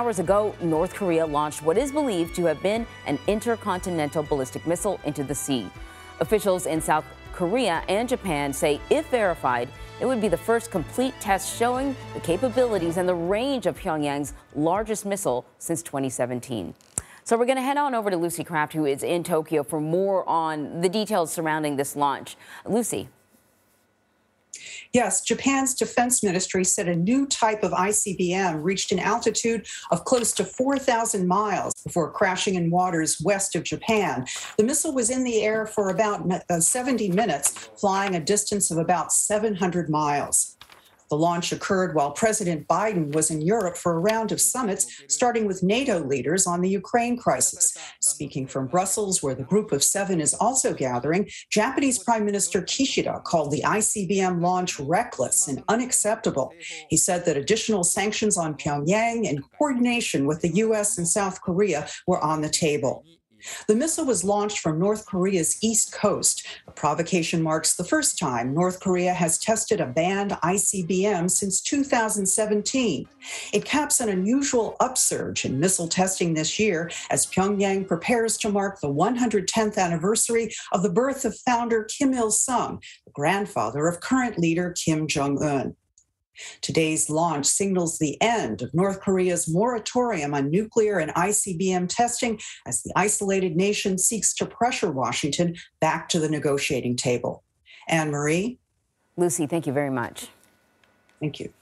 Hours ago, North Korea launched what is believed to have been an intercontinental ballistic missile into the sea. Officials in South Korea and Japan say, if verified, it would be the first complete test showing the capabilities and the range of Pyongyang's largest missile since 2017. So we're going to head on over to Lucy Craft, who is in Tokyo, for more on the details surrounding this launch. Lucy. Yes, Japan's defense ministry said a new type of ICBM reached an altitude of close to 4,000 miles before crashing in waters west of Japan. The missile was in the air for about uh, 70 minutes, flying a distance of about 700 miles. The launch occurred while President Biden was in Europe for a round of summits, starting with NATO leaders on the Ukraine crisis. Speaking from Brussels, where the group of seven is also gathering, Japanese Prime Minister Kishida called the ICBM launch reckless and unacceptable. He said that additional sanctions on Pyongyang in coordination with the U.S. and South Korea were on the table. The missile was launched from North Korea's east coast. The provocation marks the first time North Korea has tested a banned ICBM since 2017. It caps an unusual upsurge in missile testing this year as Pyongyang prepares to mark the 110th anniversary of the birth of founder Kim Il sung, the grandfather of current leader Kim Jong un. Today's launch signals the end of North Korea's moratorium on nuclear and ICBM testing as the isolated nation seeks to pressure Washington back to the negotiating table. Anne Marie? Lucy, thank you very much. Thank you.